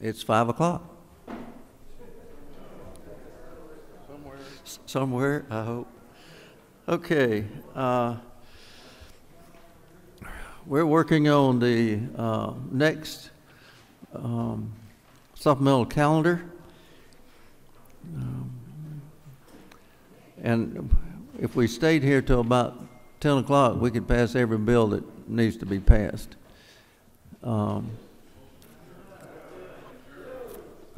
It's five o'clock. S- Somewhere, I hope. Okay, uh, we're working on the, uh, next, um, supplemental calendar. Um, And if we stayed here till about ten o'clock, we could pass every bill that needs to be passed. Um,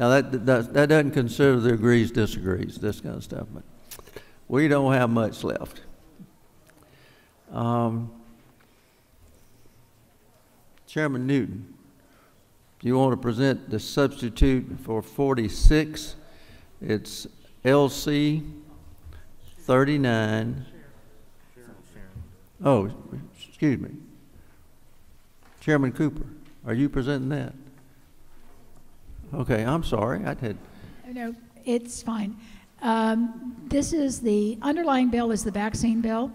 Now, that, that, that doesn't consider the agrees, disagrees, this kind of stuff, but we don't have much left. Um, Chairman Newton, do you want to present the substitute for forty-six? It's LC thirty-nine. Oh, excuse me. Chairman Cooper, are you presenting that? Okay, I'm sorry, I did. No, it's fine. Um, This is, the underlying bill is the vaccine bill,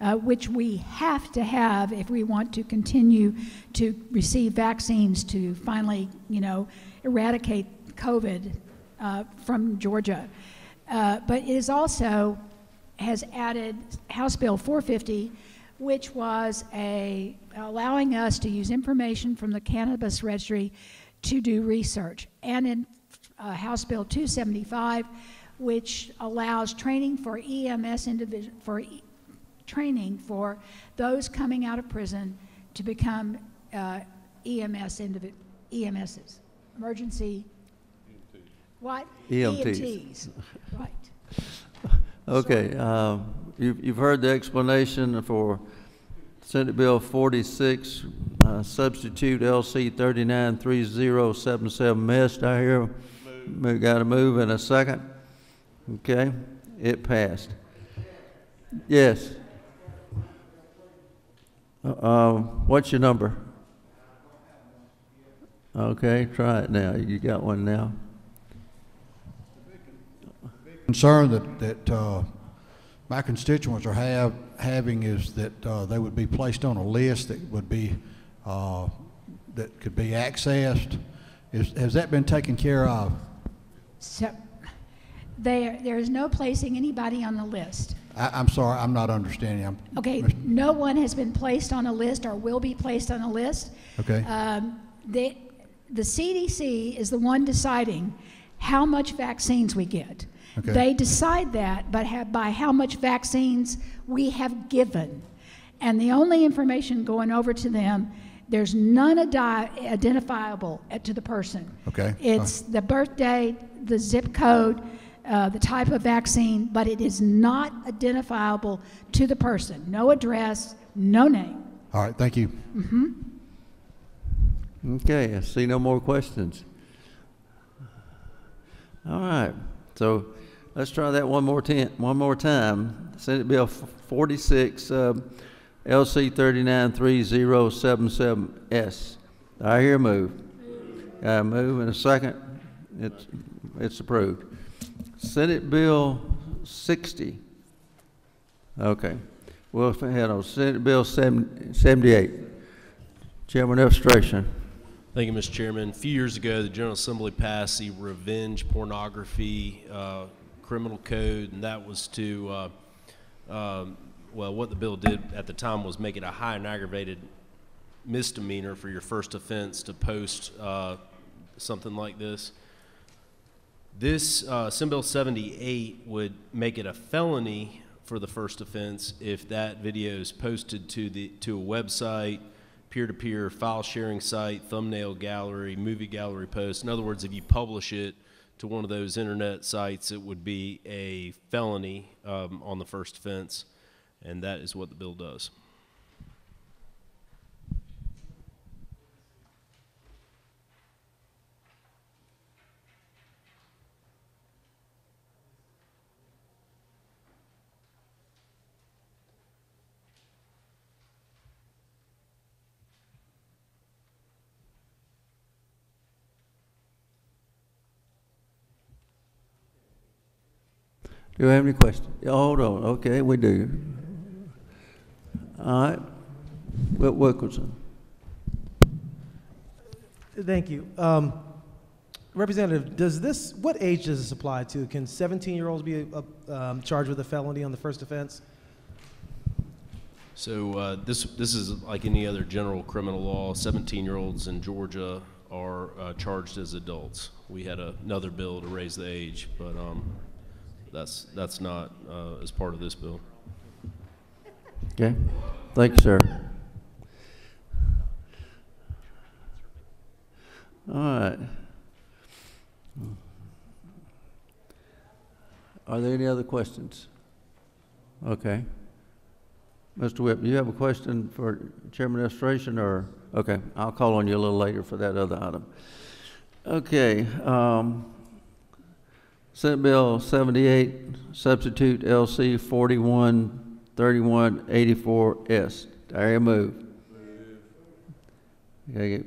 uh, which we have to have if we want to continue to receive vaccines to finally, you know, eradicate COVID uh, from Georgia. Uh, But it is also, has added House Bill 450, which was a, allowing us to use information from the cannabis registry to do research. And in uh, House Bill 275, which allows training for EMS individual, for e- training for those coming out of prison to become uh, EMS individ, EMSs, emergency, what? EMTs. EMTs, right. okay, um, you've, you've heard the explanation for Senate Bill forty-six, uh, substitute LC thirty-nine three zero seven seven missed, I hear. We got a move in a second? Okay, it passed. Yes. Uh, Uh, what's your number? Okay, try it now, you got one now. Concerned that, that uh, my constituents are have, having is that uh, they would be placed on a list that would be, uh, that could be accessed. Is, has that been taken care of? So, there, there is no placing anybody on the list. I, I'm sorry, I'm not understanding. I'm- Okay, no one has been placed on a list or will be placed on a list. Okay. Um, The, the CDC is the one deciding how much vaccines we get. Okay. They decide that, but have, by how much vaccines we have given. And the only information going over to them, there's none adi- identifiable uh, to the person. Okay. It's the birthday, the zip code, uh, the type of vaccine, but it is not identifiable to the person. No address, no name. All right, thank you. Okay, I see no more questions. All right, so let's try that one more ti- one more time. Senate Bill forty-six, um, LC thirty-nine three zero seven seven S. I hear move. A move in a second. It's, it's approved. Senate Bill sixty. Okay, we'll head on. Senate Bill seventy eight. Chairman Efstration. Thank you, Mr. Chairman. A few years ago, the General Assembly passed the revenge pornography uh, criminal code, and that was to, uh, um, well, what the bill did at the time was make it a high and aggravated misdemeanor for your first offense to post uh, something like this. This, uh, Senate Bill 78 would make it a felony for the first offense if that video is posted to the, to a website, peer-to-peer file sharing site, thumbnail gallery, movie gallery post. In other words, if you publish it to one of those internet sites, it would be a felony um, on the first offense, and that is what the bill does. Do you have any questions? Yeah, Hold on, okay, we do. All right, Whit Wilkerson. Thank you. Um, Representative, does this, what age does this apply to? Can 17-year-olds be uh, um, charged with a felony on the first offense? So uh, this this is like any other general criminal law. 17-year-olds in Georgia are uh, charged as adults. We had another bill to raise the age, but um, that's that's not uh, as part of this bill. Okay, thank you, sir. All right. Are there any other questions? Okay. Mr. Whip, you have a question for Chairman Efstration, or, okay, I'll call on you a little later for that other item. Okay, um, Senate Bill seventy-eight, substitute LC forty-one thirty-one eighty-four S. Do I hear a move? Okay,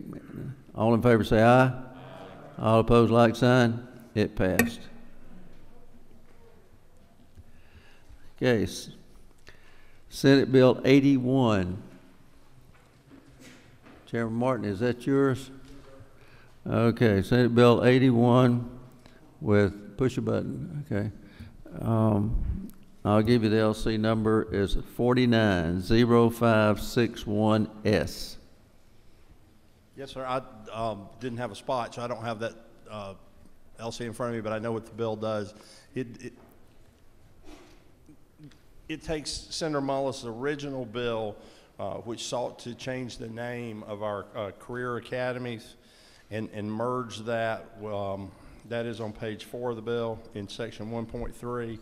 all in favor say aye. All opposed, like sign. It passed. Okay, Senate Bill eighty-one. Chairman Martin, is that yours? Okay, Senate Bill eighty-one with, push a button, okay. Um, I'll give you the LC number is forty-nine zero five six one S. Yes, sir. I um, didn't have a spot, so I don't have that uh, LC in front of me, but I know what the bill does. It, it, it takes Senator Mullis' original bill, uh, which sought to change the name of our uh, career academies and, and merge that, um, that is on page four of the bill in section 1.3,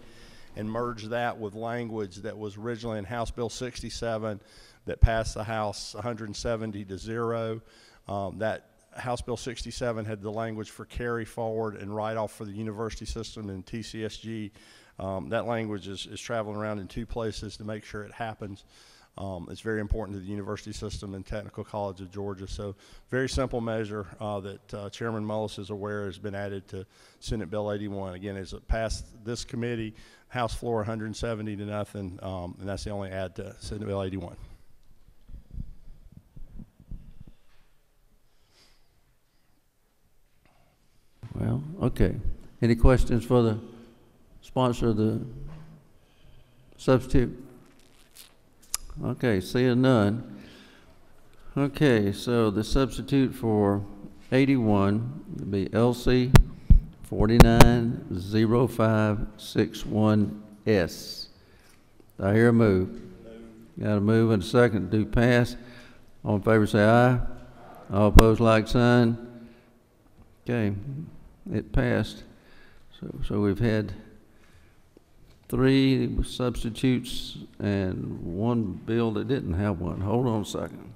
and merge that with language that was originally in House Bill 67 that passed the House 170 to zero. Um, that House Bill 67 had the language for carry forward and write off for the university system and TCSG. Um, that language is, is traveling around in two places to make sure it happens. Um, it's very important to the university system and Technical College of Georgia. So, very simple measure uh, that uh, Chairman Mullis is aware has been added to Senate Bill 81. Again, as it passed this committee, House floor 170 to nothing, um, and that's the only add to Senate Bill 81. Well, okay. Any questions for the sponsor of the substitute? Okay, seeing none. Okay, so the substitute for eighty-one would be LC forty-nine zero five six one S. I hear a move. Got a move and a second to pass. All in favor say aye. All opposed, like sign. Okay, it passed. So, so we've had three substitutes and one bill that didn't have one. Hold on a second.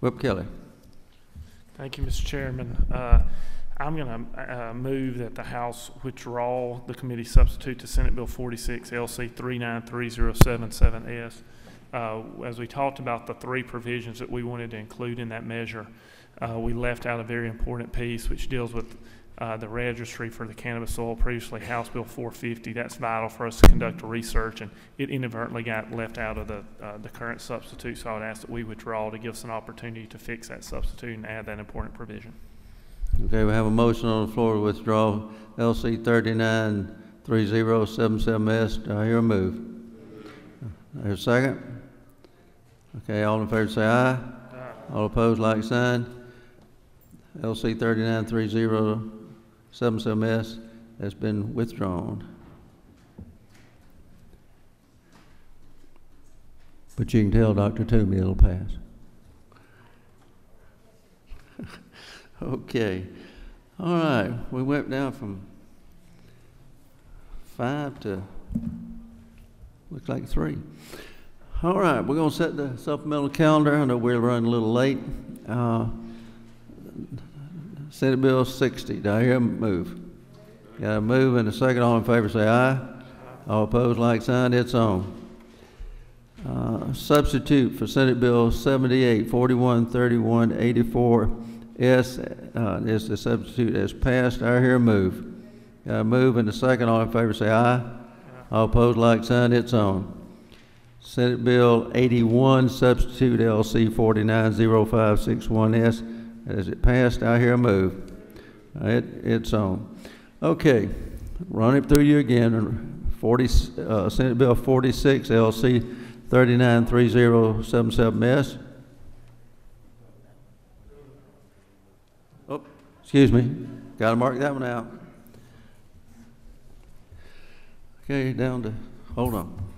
Whip Kelly. Thank you, Mr. Chairman. Uh, I'm going to move that the House withdraw the committee substitute to Senate Bill 46 LC 393077S. Uh, As we talked about the three provisions that we wanted to include in that measure, uh, we left out a very important piece which deals with uh, the registry for the cannabis oil, previously House Bill 450. That's vital for us to conduct research, and it inadvertently got left out of the, uh, the current substitute, so I would ask that we withdraw to give us an opportunity to fix that substitute and add that important provision. Okay, we have a motion on the floor to withdraw LC thirty-nine three zero seven seven S. Do I hear a move? There's a second? Okay, all in favor say aye. All opposed, like sign. LC thirty-nine three zero seven seven S has been withdrawn. But you can tell Dr. Toomey it'll pass. Okay, all right, we went down from five to, looks like three. All right, we're gonna set the supplemental calendar, I know we're running a little late. Uh, Senate Bill sixty, do I hear a move? Got a move and a second, all in favor say aye. All opposed, like sign, it's on. Uh, substitute for Senate Bill 78, 41, 31, 84 S uh, is the substitute as passed. I hear a move. Got a move and a second. All in favor say aye. All opposed, like sign. It's on. Senate Bill 81, substitute LC 490561S. As it passed, I hear a move. It, it's on. Okay, run it through you again. 40, uh, Senate Bill 46, LC 393077S. Oh, excuse me, gotta mark that one out. Okay, down to, hold on.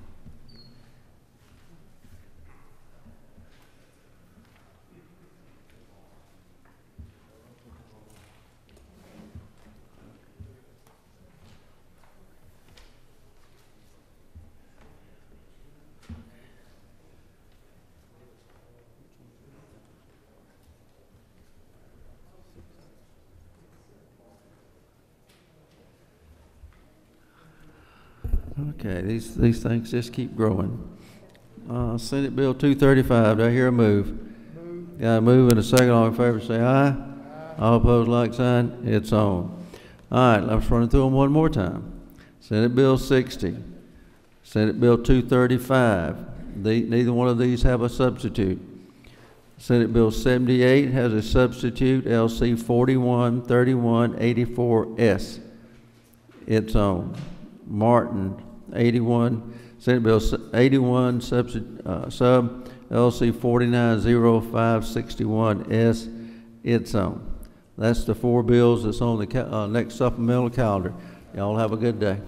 Okay, these, these things just keep growing. Uh, Senate Bill two thirty-five, do I hear a move? Got a move and a second, all in favor say aye. All opposed, like sign, it's on. All right, let's run it through them one more time. Senate Bill sixty, Senate Bill two thirty-five, the, neither one of these have a substitute. Senate Bill seventy-eight has a substitute, LC forty-one thirty-one eighty-four S. It's on. Martin, 81, Senate Bill 81, substi- uh, sub LC 490561S. It's on. That's the four bills that's on the uh, next supplemental calendar. Y'all have a good day.